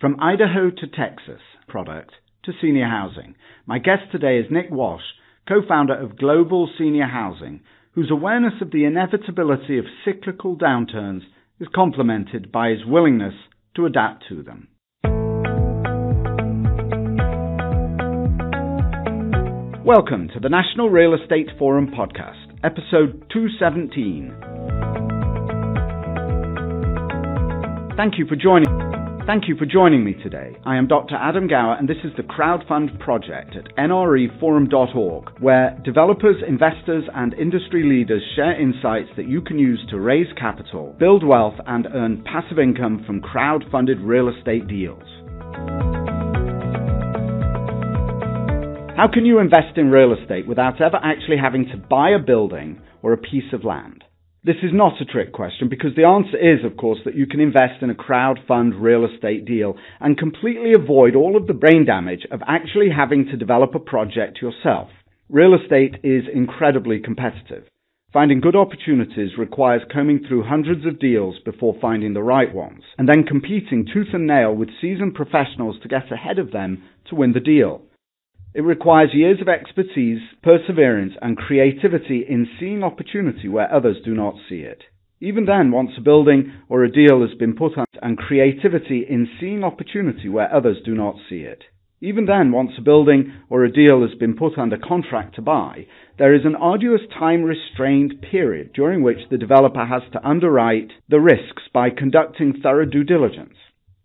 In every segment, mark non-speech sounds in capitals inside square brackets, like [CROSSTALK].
From Idaho to Texas product to senior housing. My guest today is Nick Walsh, co-founder of Global Senior Housing, whose awareness of the inevitability of cyclical downturns is complemented by his willingness to adapt to them. Welcome to the National Real Estate Forum podcast, episode 217. Thank you for joining Thank you for joining me today. I am Dr. Adam Gower, and this is the Crowdfund Project at nreforum.org, where developers, investors, and industry leaders share insights that you can use to raise capital, build wealth, and earn passive income from crowd-funded real estate deals. How can you invest in real estate without ever actually having to buy a building or a piece of land? This is not a trick question because the answer is, of course, that you can invest in a crowd fund real estate deal and completely avoid all of the brain damage of actually having to develop a project yourself. Real estate is incredibly competitive. Finding good opportunities requires combing through hundreds of deals before finding the right ones, and then competing tooth and nail with seasoned professionals to get ahead of them to win the deal. It requires years of expertise, perseverance, and creativity in seeing opportunity where others do not see it. Even then, once a building or a deal has been put on, and creativity in seeing opportunity where others do not see it. Even then, once a building or a deal has been put under contract to buy, there is an arduous time restrained period during which the developer has to underwrite the risks by conducting thorough due diligence.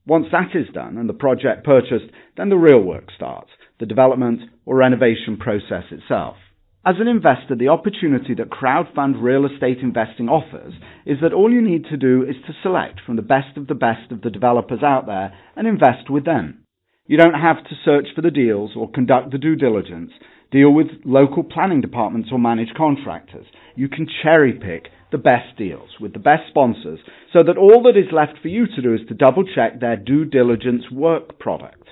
Once that is done and the project purchased, then the real work starts the development or renovation process itself. As an investor, the opportunity that crowdfund real estate investing offers is that all you need to do is to select from the best of the best of the developers out there and invest with them. You don't have to search for the deals or conduct the due diligence, deal with local planning departments or manage contractors. You can cherry pick the best deals with the best sponsors so that all that is left for you to do is to double check their due diligence work product.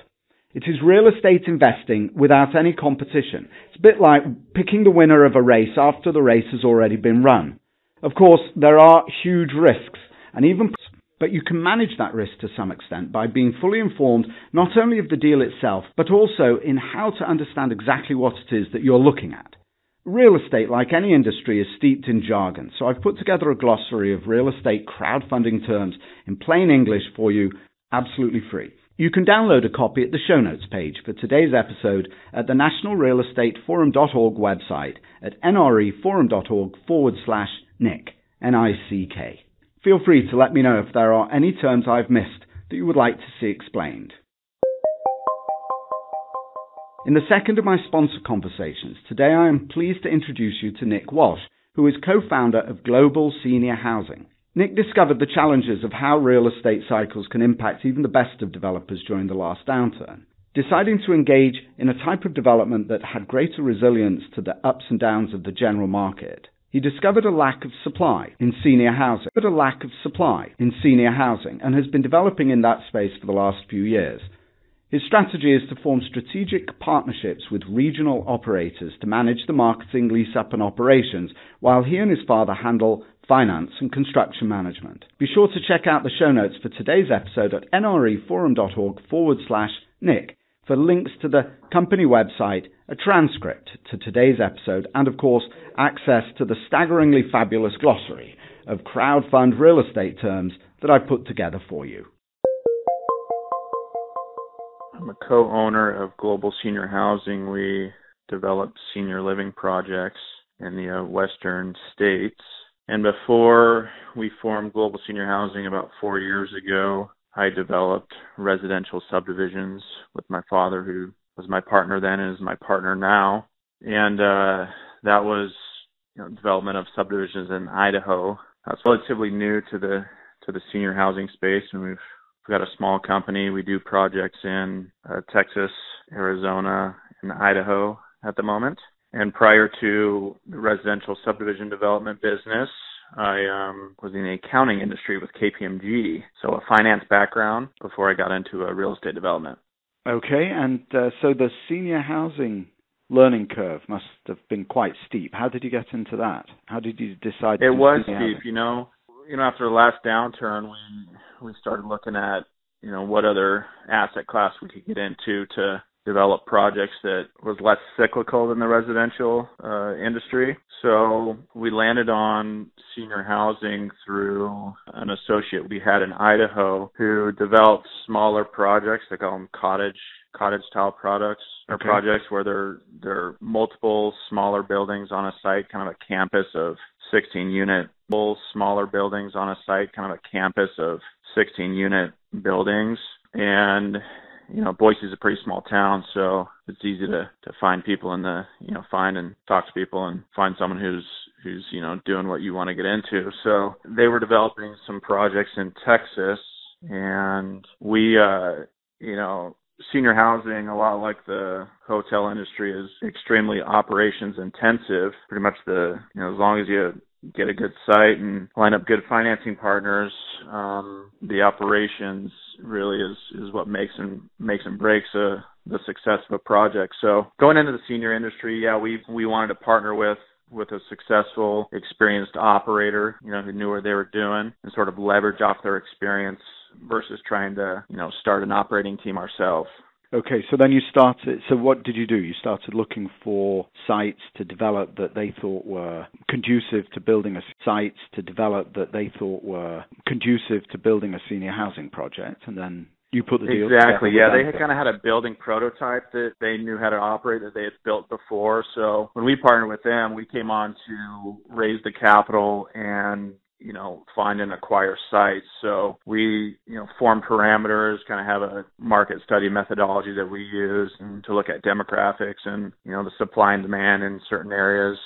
It is real estate investing without any competition. It's a bit like picking the winner of a race after the race has already been run. Of course, there are huge risks, and even but you can manage that risk to some extent by being fully informed not only of the deal itself, but also in how to understand exactly what it is that you're looking at. Real estate, like any industry, is steeped in jargon, so I've put together a glossary of real estate crowdfunding terms in plain English for you, absolutely free. You can download a copy at the show notes page for today's episode at the National Real Estate Forum.org website at nreforum.org forward slash Nick, N-I-C-K. Feel free to let me know if there are any terms I've missed that you would like to see explained. In the second of my sponsor conversations, today I am pleased to introduce you to Nick Walsh, who is co-founder of Global Senior Housing. Nick discovered the challenges of how real estate cycles can impact even the best of developers during the last downturn. Deciding to engage in a type of development that had greater resilience to the ups and downs of the general market, he discovered a lack of supply in senior housing, but a lack of supply in senior housing, and has been developing in that space for the last few years. His strategy is to form strategic partnerships with regional operators to manage the marketing, lease up, and operations, while he and his father handle finance, and construction management. Be sure to check out the show notes for today's episode at nreforum.org forward slash Nick for links to the company website, a transcript to today's episode, and of course, access to the staggeringly fabulous glossary of crowdfund real estate terms that I've put together for you. I'm a co owner of Global Senior Housing. We develop senior living projects in the uh, western states. And before we formed Global Senior Housing about four years ago, I developed residential subdivisions with my father, who was my partner then and is my partner now. And uh, that was you know, development of subdivisions in Idaho. That's relatively new to the to the senior housing space, and we've we've got a small company. We do projects in uh, Texas, Arizona, and Idaho at the moment. And prior to the residential subdivision development business, I um, was in the accounting industry with KPMG, so a finance background before I got into a real estate development. Okay, and uh, so the senior housing learning curve must have been quite steep. How did you get into that? How did you decide? To It was steep, housing? you know. You know, after the last downturn, we we started looking at you know, what other asset class we could get into to develop projects that was less cyclical than the residential uh, industry. So we landed on senior housing through an associate we had in Idaho who developed smaller projects. They call them cottage cottage style products or okay. projects where there there are multiple smaller buildings on a site, kind of a campus of 16 unit, smaller buildings on a site, kind of a campus of 16 unit buildings. And you know, Boise is a pretty small town, so it's easy to to find people in the you know find and talk to people and find someone who's who's you know doing what you want to get into. So they were developing some projects in Texas, and we uh you know senior housing a lot like the hotel industry is extremely operations intensive pretty much the you know as long as you get a good site and line up good financing partners, um, the operations really is is what makes and makes and breaks a, the success of a project. So going into the senior industry, yeah, we we wanted to partner with with a successful, experienced operator, you know, who knew what they were doing and sort of leverage off their experience versus trying to, you know, start an operating team ourselves. Okay, so then you started. So what did you do? You started looking for sites to develop that they thought were conducive to building a sites to develop that they thought were conducive to building a senior housing project, and then you put the deal exactly. Yeah, they had kind of had a building prototype that they knew how to operate that they had built before. So when we partnered with them, we came on to raise the capital and you know, find and acquire sites. So we, you know, form parameters, kind of have a market study methodology that we use and to look at demographics and, you know, the supply and demand in certain areas.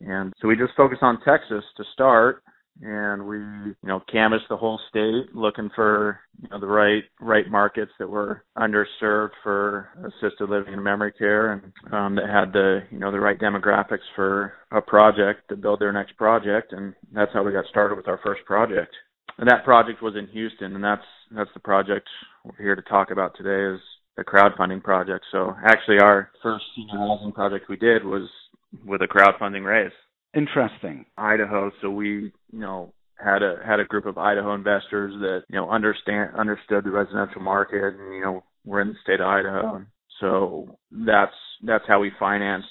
And so we just focus on Texas to start and we you know canvassed the whole state looking for you know the right right markets that were underserved for assisted living and memory care and um that had the you know the right demographics for a project to build their next project. And that's how we got started with our first project. And that project was in Houston. And that's that's the project we're here to talk about today is the crowdfunding project. So actually our first senior housing project we did was with a crowdfunding raise Interesting. Idaho, so we, you know, had a had a group of Idaho investors that, you know, understand understood the residential market and, you know, we're in the state of Idaho. So that's that's how we financed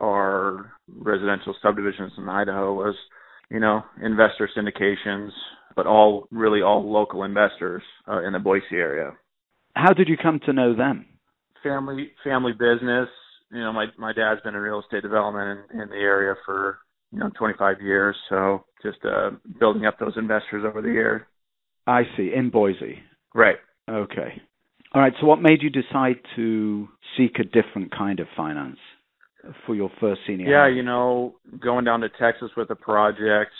our residential subdivisions in Idaho was, you know, investor syndications, but all really all local investors uh, in the Boise area. How did you come to know them? Family family business. You know, my my dad's been in real estate development in, in the area for you know 25 years. So just uh, building up those investors over the years. I see. In Boise. Right. Okay. All right. So what made you decide to seek a different kind of finance for your first senior? Yeah, you know, going down to Texas with a project,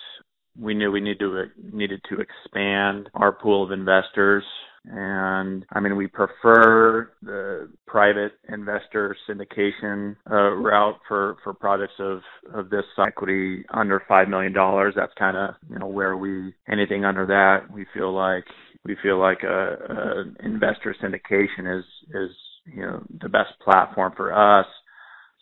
we knew we needed to needed to expand our pool of investors and I mean, we prefer the private investor syndication uh, route for, for projects of, of this size, equity under $5 million. That's kind of, you know, where we, anything under that, we feel like, we feel like a, a investor syndication is, is, you know, the best platform for us.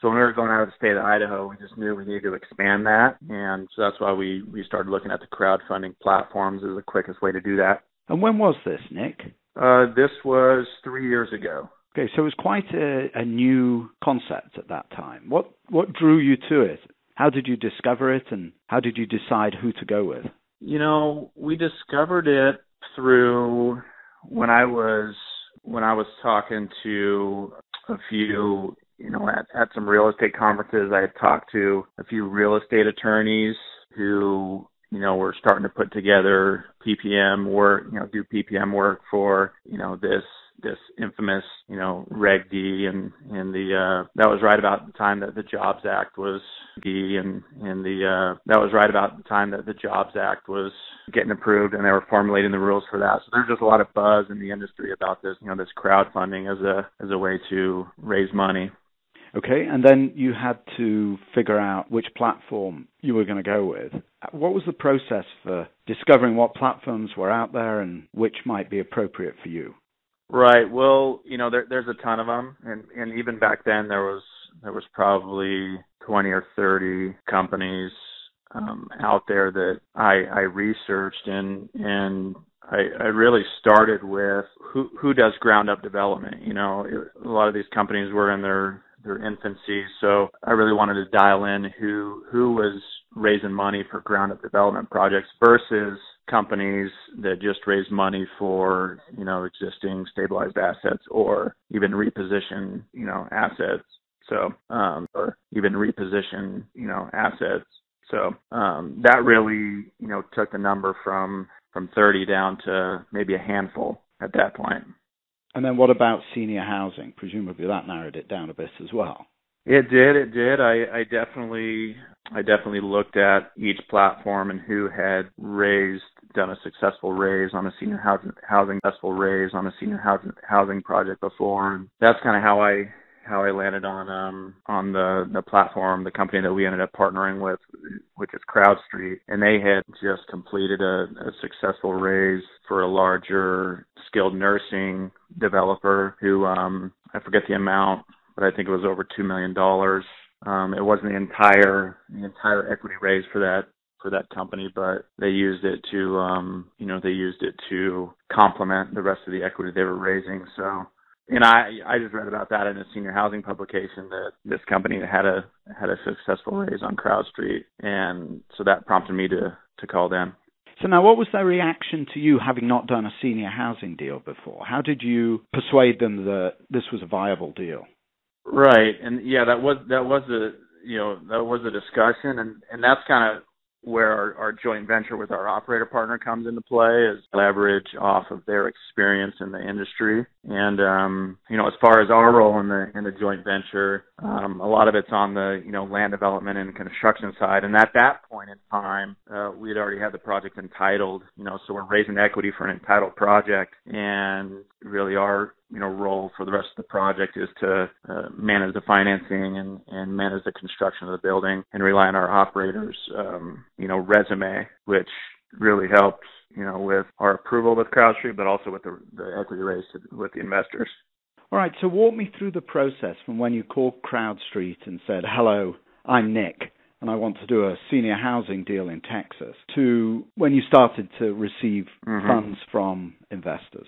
So when we were going out of the state of Idaho, we just knew we needed to expand that, and so that's why we we started looking at the crowdfunding platforms as the quickest way to do that. And when was this, Nick? Uh, this was three years ago. Okay, so it was quite a, a new concept at that time. What what drew you to it? How did you discover it, and how did you decide who to go with? You know, we discovered it through when I was when I was talking to a few, you know, at, at some real estate conferences. I had talked to a few real estate attorneys who you know, we're starting to put together PPM work, you know, do PPM work for, you know, this this infamous, you know, Reg D and and the uh that was right about the time that the Jobs Act was D and and the uh that was right about the time that the Jobs Act was getting approved and they were formulating the rules for that. So there's just a lot of buzz in the industry about this, you know, this crowdfunding as a as a way to raise money. Okay, and then you had to figure out which platform you were going to go with. What was the process for discovering what platforms were out there and which might be appropriate for you? Right. Well, you know, there, there's a ton of them, and and even back then there was there was probably 20 or 30 companies um, out there that I, I researched and and I, I really started with who who does ground up development. You know, a lot of these companies were in their their infancy, so I really wanted to dial in who who was raising money for ground up development projects versus companies that just raise money for you know existing stabilized assets or even reposition you know assets. So um or even reposition you know assets. So um that really you know took the number from from 30 down to maybe a handful at that point and then what about senior housing presumably that narrowed it down a bit as well it did. It did. I, I definitely, I definitely looked at each platform and who had raised, done a successful raise on a senior housing, housing successful raise on a senior housing housing project before. And that's kind of how I, how I landed on, um, on the the platform, the company that we ended up partnering with, which is CrowdStreet, and they had just completed a, a successful raise for a larger skilled nursing developer who, um, I forget the amount but I think it was over two million dollars. Um, it wasn't the entire the entire equity raise for that for that company, but they used it to um, you know they used it to complement the rest of the equity they were raising. So and I I just read about that in a senior housing publication that this company had a had a successful raise on CrowdStreet, and so that prompted me to to call them. So now, what was their reaction to you having not done a senior housing deal before? How did you persuade them that this was a viable deal? Right, and yeah, that was that was a you know that was a discussion, and and that's kind of where our, our joint venture with our operator partner comes into play is leverage off of their experience in the industry. And um, you know, as far as our role in the in the joint venture, um, a lot of it's on the you know land development and construction side. And at that point in time, uh, we'd already had the project entitled. You know, so we're raising equity for an entitled project, and really our you know role for the rest of the project is to uh, manage the financing and and manage the construction of the building and rely on our operators um, you know resume which really helps you know with our approval with CrowdStreet but also with the, the equity raise to, with the investors. All right, so walk me through the process from when you called CrowdStreet and said, "Hello, I'm Nick." and I want to do a senior housing deal in Texas to when you started to receive mm-hmm. funds from investors?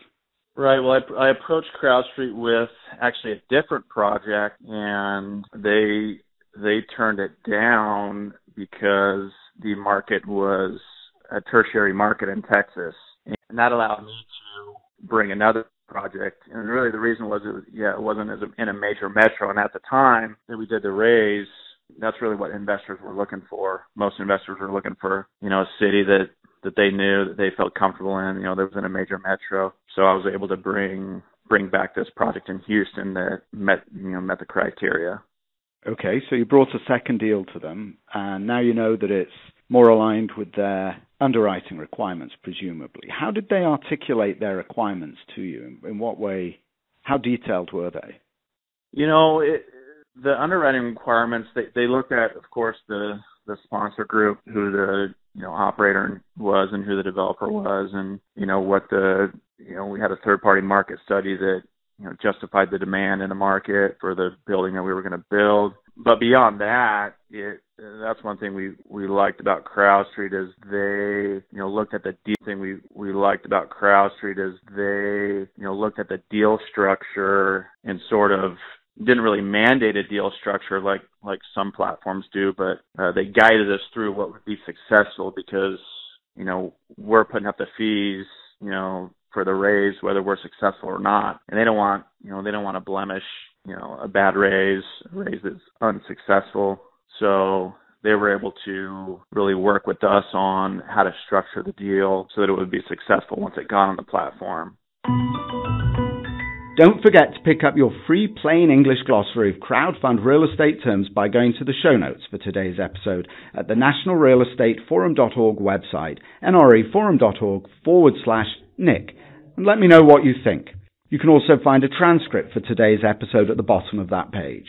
Right. Well, I, I approached CrowdStreet with actually a different project, and they they turned it down because the market was a tertiary market in Texas, and that allowed me to bring another project. And really, the reason was, it was yeah, it wasn't as a, in a major metro, and at the time that we did the raise, that's really what investors were looking for. Most investors were looking for, you know, a city that that they knew that they felt comfortable in. You know, there was in a major metro, so I was able to bring bring back this project in Houston that met you know met the criteria. Okay, so you brought a second deal to them, and now you know that it's more aligned with their underwriting requirements, presumably. How did they articulate their requirements to you? In what way? How detailed were they? You know, it, the underwriting requirements they they looked at, of course, the the sponsor group, who the you know operator was and who the developer was and you know what the you know we had a third party market study that you know justified the demand in the market for the building that we were going to build. But beyond that it that's one thing we we liked about CrowdStreet is they you know looked at the deal. Thing we we liked about CrowdStreet is they you know looked at the deal structure and sort of didn't really mandate a deal structure like like some platforms do, but uh, they guided us through what would be successful because you know we're putting up the fees, you know, for the raise whether we're successful or not, and they don't want you know they don't want to blemish you know a bad raise, a raise that's unsuccessful. So they were able to really work with us on how to structure the deal so that it would be successful once it got on the platform. Don't forget to pick up your free plain English glossary of crowdfund real estate terms by going to the show notes for today's episode at the National Real Estate Forum.org website, nreforum.org forward slash Nick, and let me know what you think. You can also find a transcript for today's episode at the bottom of that page.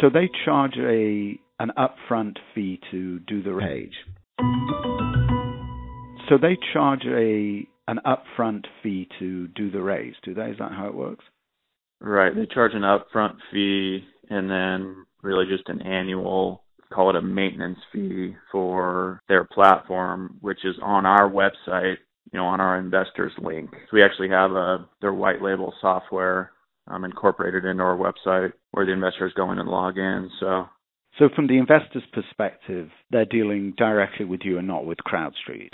So they charge a an upfront fee to do the page. So they charge a an upfront fee to do the raise, do they? Is that how it works? Right. They charge an upfront fee and then really just an annual call it a maintenance fee for their platform, which is on our website, you know, on our investors link. So we actually have a their white label software um, incorporated into our website where the investors go in and log in. So so from the investor's perspective, they're dealing directly with you and not with CrowdStreet.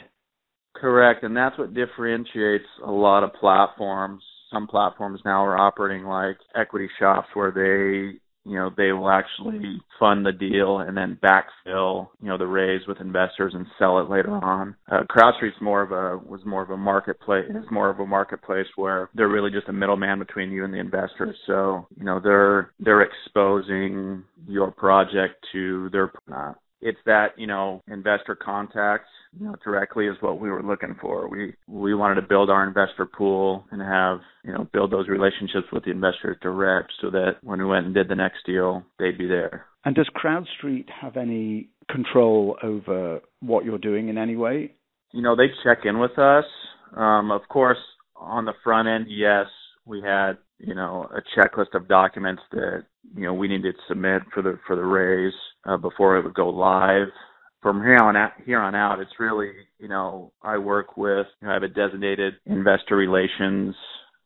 Correct, and that's what differentiates a lot of platforms. Some platforms now are operating like equity shops where they you know they will actually fund the deal and then backfill you know the raise with investors and sell it later on. Uh, CrowdStreet's more of a was more of a marketplace. It's more of a marketplace where they're really just a middleman between you and the investors. So you know they're they're exposing your project to their. Uh, it's that you know investor contacts you know, directly is what we were looking for. We we wanted to build our investor pool and have you know build those relationships with the investors direct, so that when we went and did the next deal, they'd be there. And does CrowdStreet have any control over what you're doing in any way? You know, they check in with us. Um, of course, on the front end, yes, we had you know a checklist of documents that you know we needed to submit for the for the raise uh, before it would go live from here on out, here on out, it's really, you know, I work with, you know, I have a designated investor relations,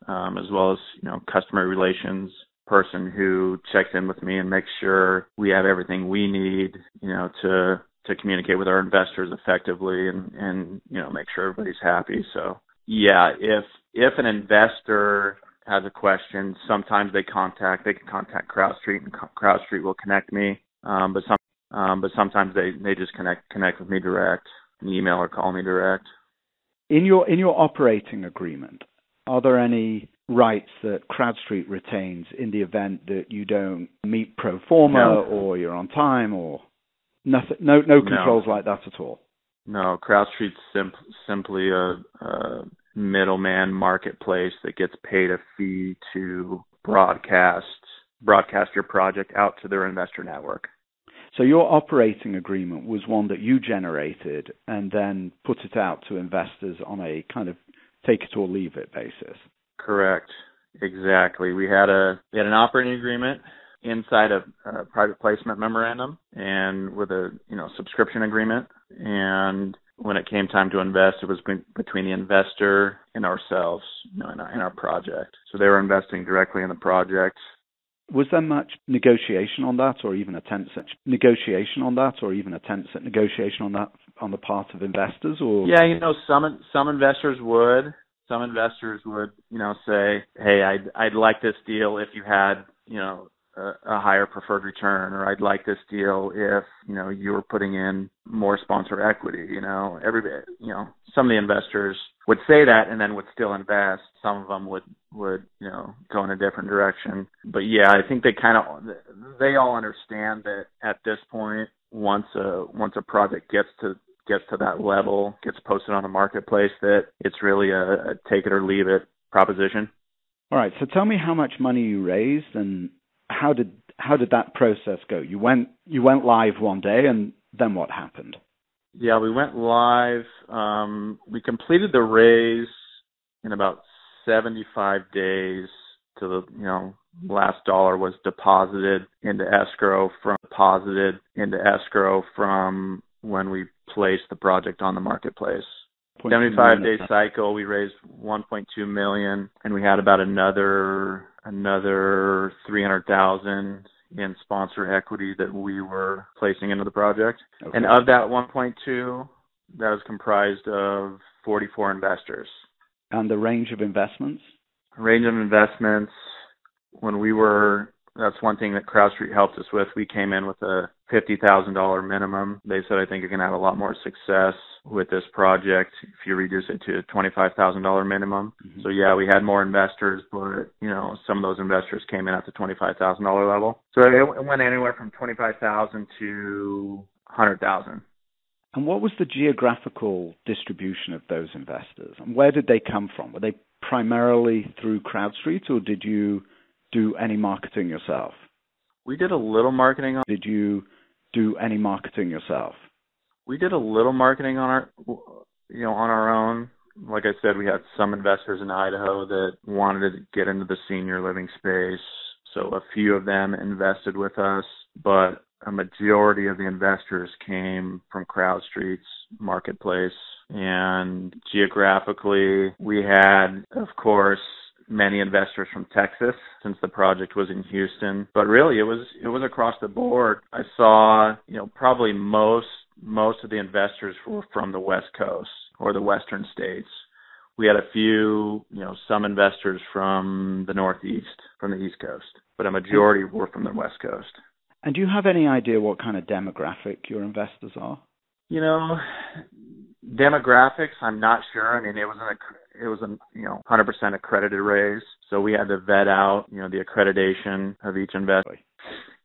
um, as well as, you know, customer relations person who checks in with me and makes sure we have everything we need, you know, to, to communicate with our investors effectively and, and, you know, make sure everybody's happy. So yeah, if, if an investor has a question, sometimes they contact, they can contact CrowdStreet and CrowdStreet will connect me. Um, but some um, but sometimes they, they just connect connect with me direct, email or call me direct. In your in your operating agreement, are there any rights that CrowdStreet retains in the event that you don't meet pro forma no. or you're on time or nothing? No no controls no. like that at all. No, CrowdStreet's sim- simply a, a middleman marketplace that gets paid a fee to broadcast broadcast your project out to their investor network. So your operating agreement was one that you generated and then put it out to investors on a kind of take it or leave it basis. Correct. Exactly. We had a we had an operating agreement inside a, a private placement memorandum and with a you know subscription agreement and when it came time to invest, it was between the investor and ourselves, you know, in our, in our project. So they were investing directly in the project. Was there much negotiation on that, or even attempts at negotiation on that, or even attempts at negotiation on that on the part of investors? Or yeah, you know, some some investors would. Some investors would, you know, say, "Hey, I'd I'd like this deal if you had, you know, a, higher preferred return, or I'd like this deal if you know you were putting in more sponsor equity." You know, every you know, some of the investors would say that and then would still invest. Some of them would would you know go in a different direction. But yeah, I think they kind of they all understand that at this point, once a once a project gets to gets to that level, gets posted on the marketplace, that it's really a, a take it or leave it proposition. All right. So tell me how much money you raised and how did how did that process go? You went you went live one day, and then what happened? Yeah, we went live. Um, we completed the raise in about 75 days to the you know last dollar was deposited into escrow from deposited into escrow from when we placed the project on the marketplace. 75 day cycle we raised 1.2 million and we had about another another 300,000 in sponsor equity that we were placing into the project. Okay. And of that 1.2 that was comprised of 44 investors. And the range of investments? Range of investments when we were that's one thing that CrowdStreet helped us with. We came in with a $50,000 minimum. They said, I think you're going to have a lot more success with this project if you reduce it to a $25,000 minimum. Mm-hmm. So yeah, we had more investors, but you know, some of those investors came in at the $25,000 level. So it went anywhere from 25,000 to 100,000. And what was the geographical distribution of those investors? And where did they come from? Were they primarily through CrowdStreet or did you do any marketing yourself? We did a little marketing on Did you do any marketing yourself? We did a little marketing on our you know on our own. Like I said, we had some investors in Idaho that wanted to get into the senior living space. So a few of them invested with us, but a majority of the investors came from CrowdStreet's marketplace. And geographically, we had, of course, many investors from Texas since the project was in Houston. But really it was it was across the board. I saw, you know, probably most most of the investors were from the West Coast or the western states. We had a few, you know, some investors from the Northeast, from the East Coast, but a majority were from the West Coast. And do you have any idea what kind of demographic your investors are? You know, demographics, I'm not sure. I mean, it was an it was a you know 100% accredited raise, so we had to vet out you know the accreditation of each investor.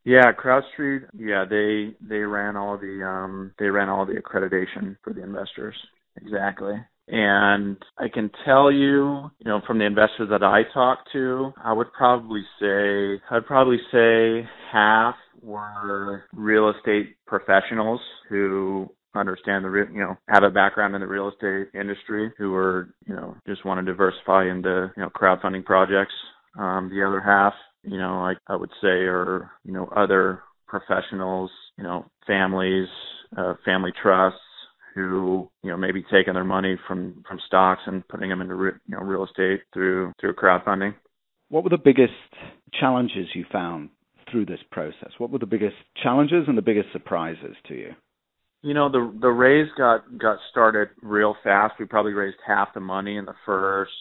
Yeah, CrowdStreet. Yeah, they they ran all the um they ran all the accreditation for the investors. Exactly. And I can tell you, you know, from the investors that I talked to, I would probably say I'd probably say half were real estate professionals who understand the you know have a background in the real estate industry who are you know just want to diversify into you know crowdfunding projects. Um the other half you know I I would say are you know other professionals you know families uh family trusts who you know maybe taking their money from from stocks and putting them into re, you know real estate through through crowdfunding. What were the biggest challenges you found through this process? What were the biggest challenges and the biggest surprises to you you know, the the raise got got started real fast. We probably raised half the money in the first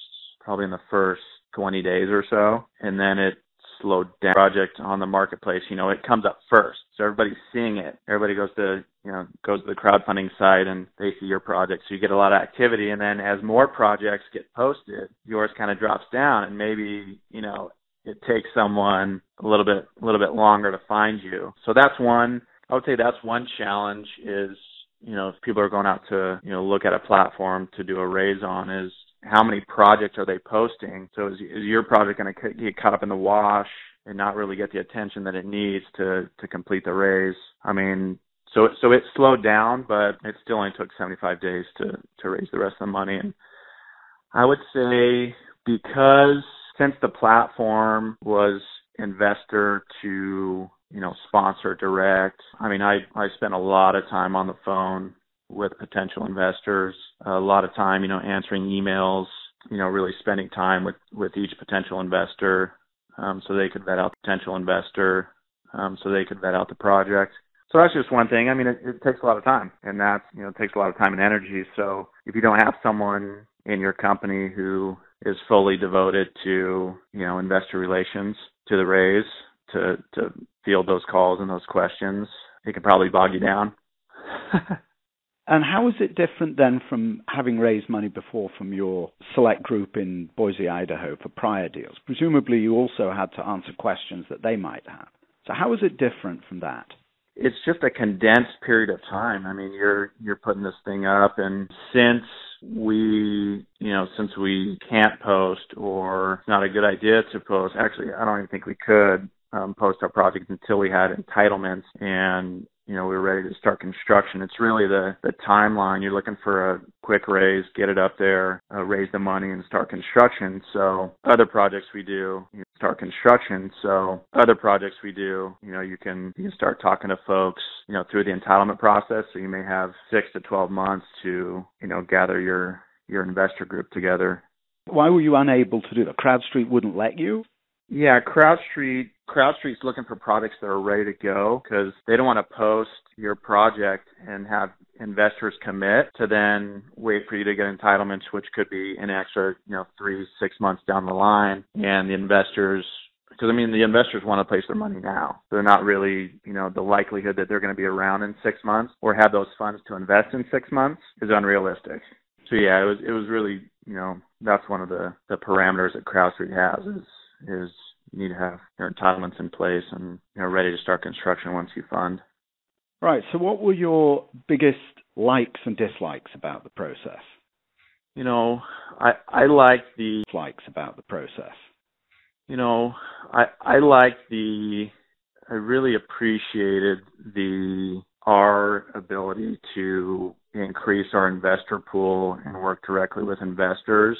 probably in the first 20 days or so, and then it slowed down. Project on the marketplace, you know, it comes up first, so everybody's seeing it. Everybody goes to you know goes to the crowdfunding site and they see your project, so you get a lot of activity. And then as more projects get posted, yours kind of drops down, and maybe you know it takes someone a little bit a little bit longer to find you. So that's one I would say that's one challenge is, you know, if people are going out to, you know, look at a platform to do a raise on is how many projects are they posting? So is, is your project going to get caught up in the wash and not really get the attention that it needs to, to complete the raise? I mean, so, so it slowed down, but it still only took 75 days to, to raise the rest of the money. And I would say because since the platform was investor to you know, sponsor direct. I mean, I I spent a lot of time on the phone with potential investors, a lot of time, you know, answering emails, you know, really spending time with with each potential investor, um, so they could vet out potential investor, um, so they could vet out the project. So that's just one thing. I mean, it, it takes a lot of time, and that's you know, it takes a lot of time and energy. So if you don't have someone in your company who is fully devoted to you know investor relations to the raise to to field those calls and those questions. It can probably bog you down. [LAUGHS] and how is it different then from having raised money before from your select group in Boise, Idaho for prior deals? Presumably you also had to answer questions that they might have. So how is it different from that? It's just a condensed period of time. I mean, you're you're putting this thing up and since we, you know, since we can't post or it's not a good idea to post, actually I don't even think we could um, post our project until we had entitlements and you know we were ready to start construction. It's really the the timeline. You're looking for a quick raise, get it up there, uh, raise the money, and start construction. So other projects we do, you start construction. So other projects we do, you know, you can you can start talking to folks, you know, through the entitlement process. So you may have six to twelve months to you know gather your your investor group together. Why were you unable to do that? CrowdStreet wouldn't let you. Yeah, CrowdStreet CrowdStreet's looking for products that are ready to go because they don't want to post your project and have investors commit to then wait for you to get entitlements, which could be an extra, you know, three, six months down the line. And the investors, because I mean, the investors want to place their money now. They're not really, you know, the likelihood that they're going to be around in six months or have those funds to invest in six months is unrealistic. So yeah, it was, it was really, you know, that's one of the, the parameters that CrowdStreet has is is you need to have your entitlements in place and you know ready to start construction once you fund. Right. So, what were your biggest likes and dislikes about the process? You know, I I like the likes about the process. You know, I I like the I really appreciated the our ability to increase our investor pool and work directly with investors.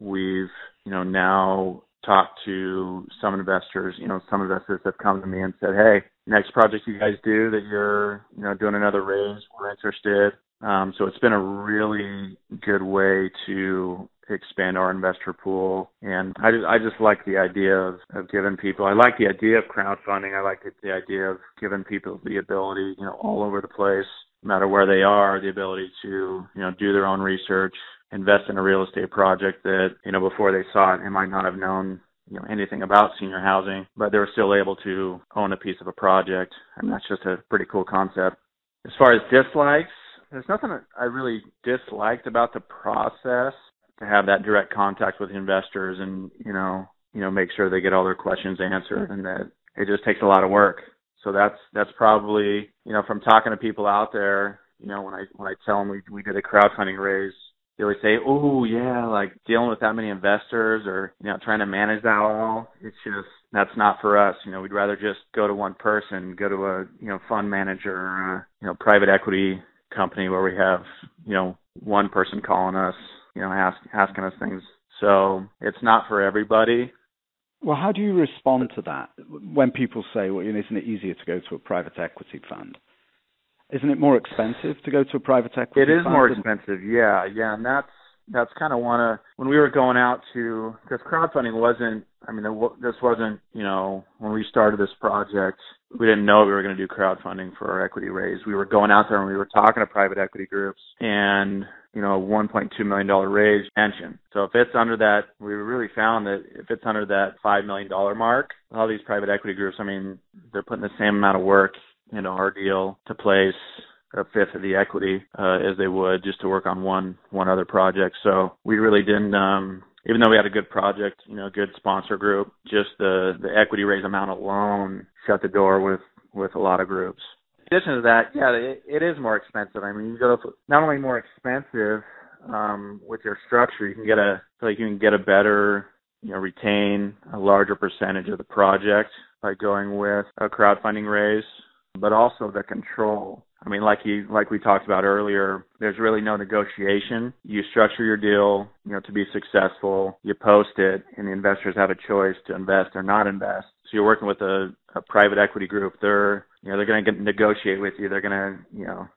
We've, you know, now talked to some investors. You know, some investors have come to me and said, "Hey, next project you guys do that you're, you know, doing another raise, we're interested." Um, so it's been a really good way to expand our investor pool. And I just, I just like the idea of, of giving people, I like the idea of crowdfunding. I like the, the idea of giving people the ability, you know, all over the place, no matter where they are, the ability to, you know, do their own research, invest in a real estate project that, you know, before they saw it, they might not have known you know anything about senior housing, but they were still able to own a piece of a project, and that's just a pretty cool concept. As far as dislikes, there's nothing I really disliked about the process to have that direct contact with investors and you know you know make sure they get all their questions answered and that it just takes a lot of work so that's that's probably you know from talking to people out there you know when i when i tell them we we did a crowdfunding raise they would say oh yeah like dealing with that many investors or you know trying to manage that all it's just that's not for us you know we'd rather just go to one person go to a you know fund manager or a you know private equity company where we have you know one person calling us you know, ask, asking us things. So it's not for everybody. Well, how do you respond to that when people say, well, isn't it easier to go to a private equity fund? Isn't it more expensive to go to a private equity It is more expensive, yeah, yeah, and that's that's kind of one of when we were going out to because crowdfunding wasn't I mean this wasn't you know when we started this project we didn't know we were going to do crowdfunding for our equity raise. We were going out there and we were talking to private equity groups and you know 1.2 million dollar raise pension. So if it's under that we really found that if it's under that 5 million dollar mark all these private equity groups I mean they're putting the same amount of work into our deal to place a fifth of the equity uh, as they would just to work on one one other project. So we really didn't. Um, even though we had a good project, you know, good sponsor group, just the the equity raise amount alone shut the door with with a lot of groups. In addition to that, yeah, it, it is more expensive. I mean, you go not only more expensive um, with your structure, you can get a like you can get a better, you know, retain a larger percentage of the project by going with a crowdfunding raise, but also the control I mean, like you, like we talked about earlier, there's really no negotiation. You structure your deal, you know, to be successful. You post it, and the investors have a choice to invest or not invest. So you're working with a, a private equity group. They're, you know, they're going to negotiate with you. They're going to, you know,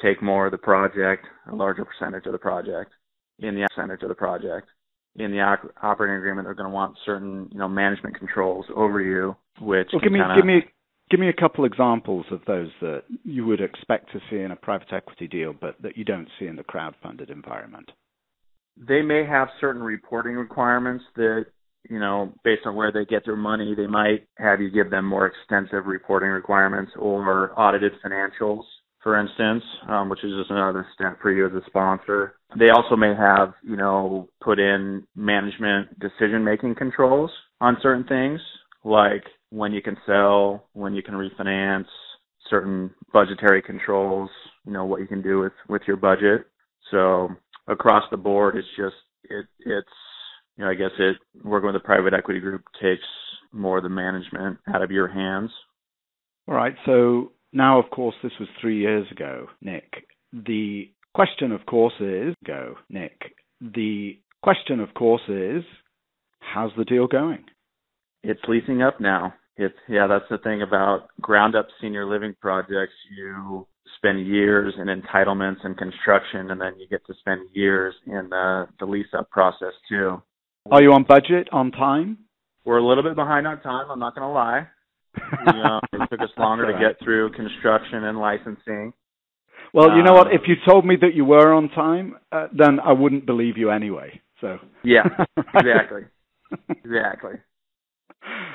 take more of the project, a larger percentage of the project, in the percentage of the project. In the operating agreement, they're going to want certain, you know, management controls over you, which well, give me, kinda, give me Give me a couple examples of those that you would expect to see in a private equity deal, but that you don't see in the crowd-funded environment. They may have certain reporting requirements that, you know, based on where they get their money, they might have you give them more extensive reporting requirements or audited financials, for instance, um, which is just another step for you as a sponsor. They also may have, you know, put in management decision-making controls on certain things, like when you can sell, when you can refinance, certain budgetary controls, you know, what you can do with with your budget. So across the board it's just it it's you know, I guess it working with a private equity group takes more of the management out of your hands. All right. So now of course this was 3 years ago, Nick. The question of course is go, Nick. The question of course is how's the deal going? It's leasing up now. It's yeah, that's the thing about ground up senior living projects. You spend years in entitlements and construction, and then you get to spend years in the, the lease up process too. Are you on budget, on time? We're a little bit behind on time. I'm not going to lie. you [LAUGHS] know, it took us longer right. to get through construction and licensing. Well, you know what? If you told me that you were on time, uh, then I wouldn't believe you anyway. So yeah, [LAUGHS] exactly, exactly.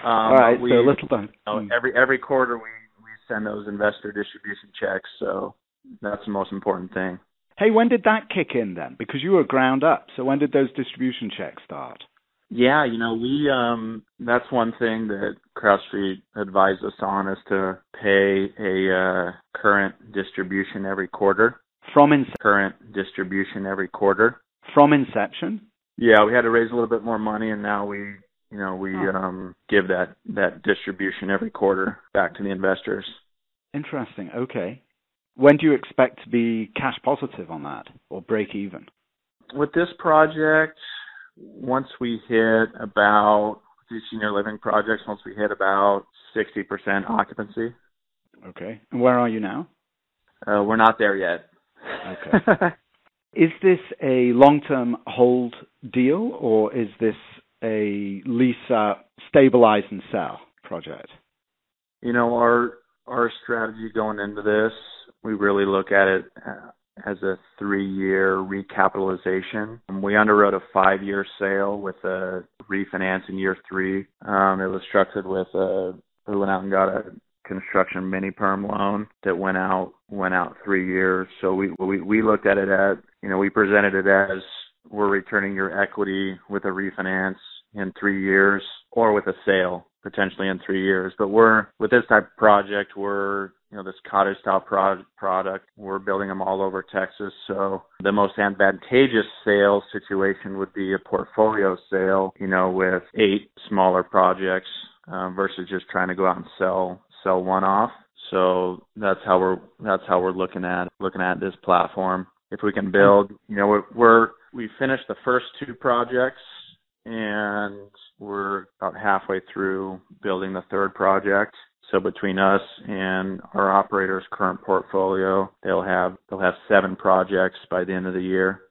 Um, All right, we, so little time. You know, every every quarter we we send those investor distribution checks, so that's the most important thing. Hey, when did that kick in then? Because you were ground up, so when did those distribution checks start? Yeah, you know, we um that's one thing that CrowdStreet advised us on is to pay a uh, current distribution every quarter. From inception. Current distribution every quarter. From inception. Yeah, we had to raise a little bit more money, and now we you know, we oh. um, give that that distribution every quarter back to the investors. Interesting. Okay. When do you expect to be cash positive on that or break even? With this project, once we hit about do senior living projects once we hit about 60% occupancy. Okay. And where are you now? Uh, we're not there yet. Okay. [LAUGHS] is this a long-term hold deal or is this a lease up, stabilize and sell project? You know, our our strategy going into this, we really look at it uh, as a three-year recapitalization. We underwrote a five-year sale with a refinance in year three. Um, it was structured with a we went out and got a construction mini perm loan that went out went out three years. So we we we looked at it at you know we presented it as we're returning your equity with a refinance in three years or with a sale potentially in three years. But we're with this type of project, we're you know this cottage style pro- product. We're building them all over Texas. So the most advantageous sale situation would be a portfolio sale, you know, with eight smaller projects uh, versus just trying to go out and sell sell one off. So that's how we're that's how we're looking at looking at this platform. If we can build, you know, we're, we're we finished the first two projects and we're about halfway through building the third project. So between us and our operator's current portfolio, they'll have they'll have seven projects by the end of the year.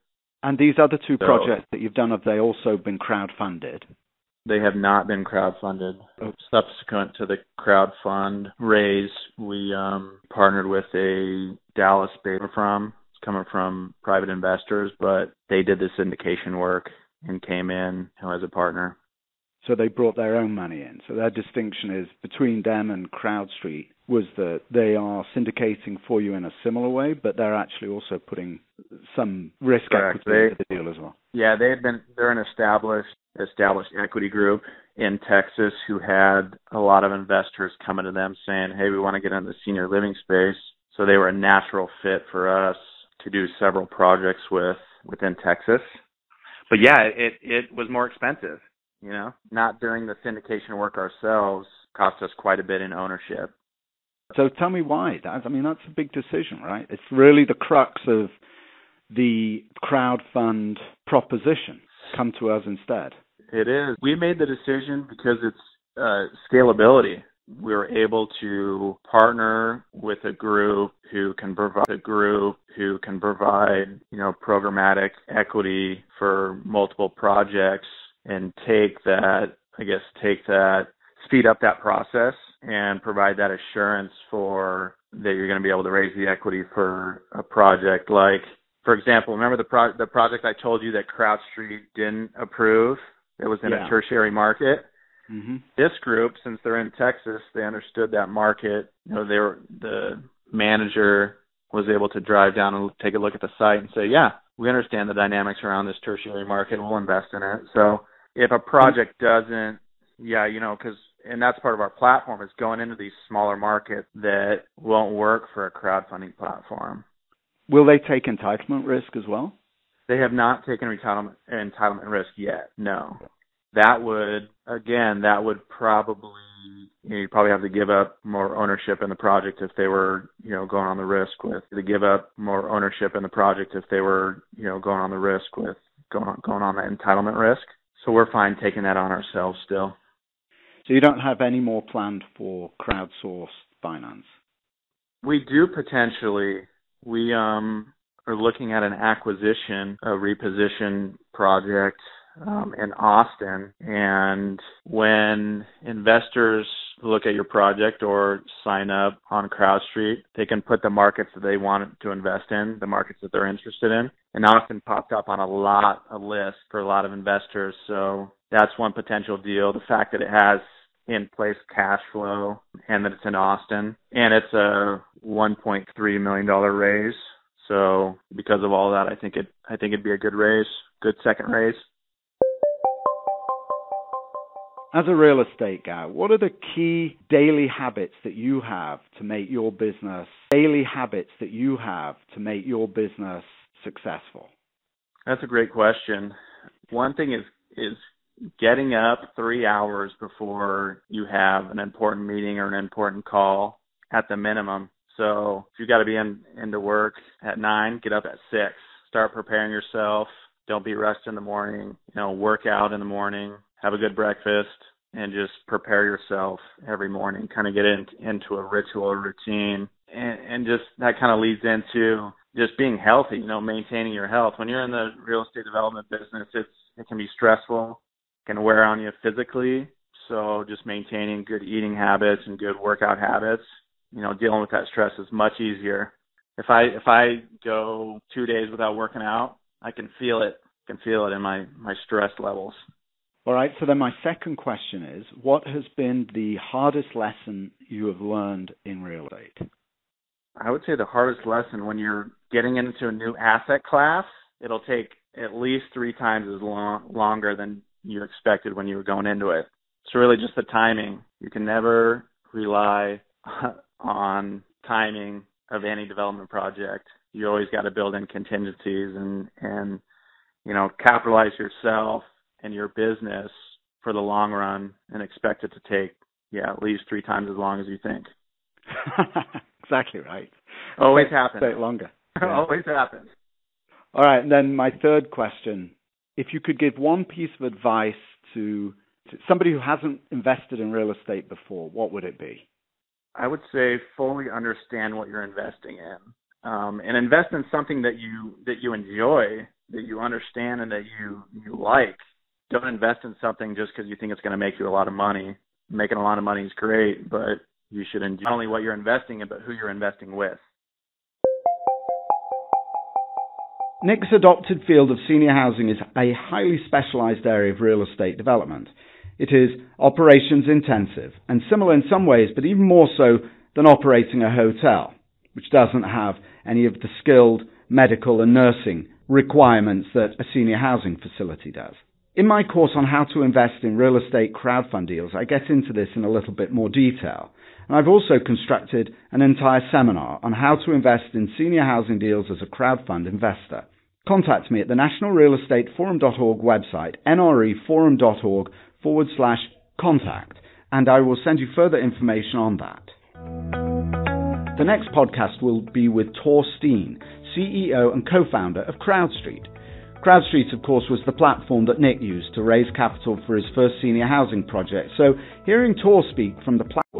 And these other two so, projects that you've done have they also been crowd funded? They have not been crowd funded. Subsequent to the crowd fund raise, we um, partnered with a Dallas based firm coming from private investors, but they did the syndication work and came in you know, as a partner. So they brought their own money in. So their distinction is between them and CrowdStreet was that they are syndicating for you in a similar way, but they're actually also putting some risk Correct. equity into the deal as well. Yeah, they had been they're an established established equity group in Texas who had a lot of investors coming to them saying, "Hey, we want to get into the senior living space." So they were a natural fit for us to do several projects with within Texas. But yeah, it it was more expensive you know, not doing the syndication work ourselves cost us quite a bit in ownership. So tell me why. That, I mean, that's a big decision, right? It's really the crux of the crowd fund proposition. Come to us instead. It is. We made the decision because it's uh, scalability. We were able to partner with a group who can provide a group who can provide, you know, programmatic equity for multiple projects and take that, I guess, take that, speed up that process and provide that assurance for that you're going to be able to raise the equity for a project like for example, remember the pro- the project I told you that CrowdStreet didn't approve? It was in yeah. a tertiary market. Mm-hmm. This group, since they're in Texas, they understood that market. You know, they were the manager was able to drive down and take a look at the site and say, "Yeah, we understand the dynamics around this tertiary market. We'll invest in it." So if a project doesn't, yeah, you know, because and that's part of our platform is going into these smaller markets that won't work for a crowdfunding platform. Will they take entitlement risk as well? They have not taken entitlement entitlement risk yet. No, that would again that would probably you know, you'd probably have to give up more ownership in the project if they were you know going on the risk with to give up more ownership in the project if they were you know going on the risk with going on, going on the entitlement risk. So we're fine taking that on ourselves still. So you don't have any more planned for crowdsourced finance? We do potentially. We um, are looking at an acquisition, a reposition project um, in Austin. And when investors look at your project or sign up on CrowdStreet, they can put the markets that they want to invest in, the markets that they're interested in. And Austin popped up on a lot of lists for a lot of investors. So that's one potential deal. The fact that it has in place cash flow and that it's in Austin and it's a 1.3 million dollar raise. So because of all that, I think it I think it'd be a good raise, good second raise. As a real estate guy, what are the key daily habits that you have to make your business daily habits that you have to make your business successful? That's a great question. One thing is is getting up 3 hours before you have an important meeting or an important call at the minimum. So, if you got to be in into work at 9, get up at 6. Start preparing yourself. Don't be rushed in the morning. You know, work out in the morning have a good breakfast, and just prepare yourself every morning, kind of get in, into a ritual routine. And, and just that kind of leads into just being healthy, you know, maintaining your health. When you're in the real estate development business, it's it can be stressful, can wear on you physically. So just maintaining good eating habits and good workout habits, you know, dealing with that stress is much easier. If I if I go two days without working out, I can feel it. I can feel it in my my stress levels. All right. So then my second question is, what has been the hardest lesson you have learned in real estate? I would say the hardest lesson when you're getting into a new asset class, it'll take at least three times as long longer than you expected when you were going into it. It's really just the timing. You can never rely on timing of any development project. You always got to build in contingencies and and you know capitalize yourself and your business for the long run and expect it to take yeah at least three times as long as you think. [LAUGHS] exactly right. Always happens. Stay longer. [LAUGHS] Yeah. Always happens. All right, and then my third question: If you could give one piece of advice to, to somebody who hasn't invested in real estate before, what would it be? I would say fully understand what you're investing in, um, and invest in something that you that you enjoy, that you understand, and that you you like. Don't invest in something just because you think it's going to make you a lot of money. Making a lot of money is great, but you should enjoy not only what you're investing in, but who you're investing with. Nick's adopted field of senior housing is a highly specialized area of real estate development. It is operations intensive and similar in some ways, but even more so than operating a hotel, which doesn't have any of the skilled medical and nursing requirements that a senior housing facility does. In my course on how to invest in real estate crowdfund deals, I get into this in a little bit more detail. And I've also constructed an entire seminar on how to invest in senior housing deals as a crowdfund investor. Contact me at the National Real Estate nationalrealestateforum.org website, nreforum.org forward slash contact, and I will send you further information on that. The next podcast will be with Tore Steen, CEO and co-founder of CrowdStreet. CrowdStreet, of course, was the platform that Nick used to raise capital for his first senior housing project. So, hearing Tore speak from the platforms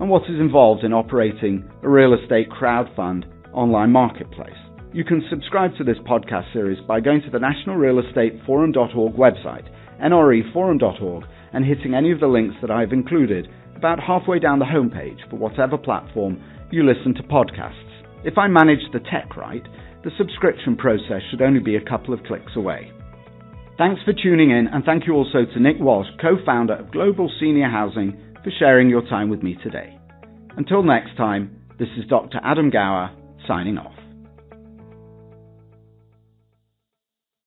and what is involved in operating a real estate crowdfund online marketplace. You can subscribe to this podcast series by going to the nationalrealestateforum.org website, nreforum.org, and hitting any of the links that I've included about halfway down the homepage for whatever platform you listen to podcasts. If I manage the tech right, the subscription process should only be a couple of clicks away. Thanks for tuning in, and thank you also to Nick Walsh, co founder of Global Senior Housing, for sharing your time with me today. Until next time, this is Dr. Adam Gower signing off.